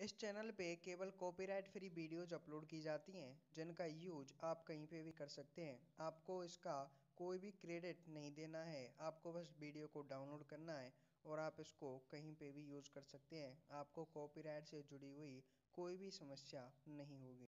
इस चैनल पे केवल कॉपीराइट फ्री वीडियोज़ अपलोड की जाती हैं, जिनका यूज़ आप कहीं पे भी कर सकते हैं। आपको इसका कोई भी क्रेडिट नहीं देना है, आपको बस वीडियो को डाउनलोड करना है और आप इसको कहीं पे भी यूज़ कर सकते हैं। आपको कॉपीराइट से जुड़ी हुई कोई भी समस्या नहीं होगी।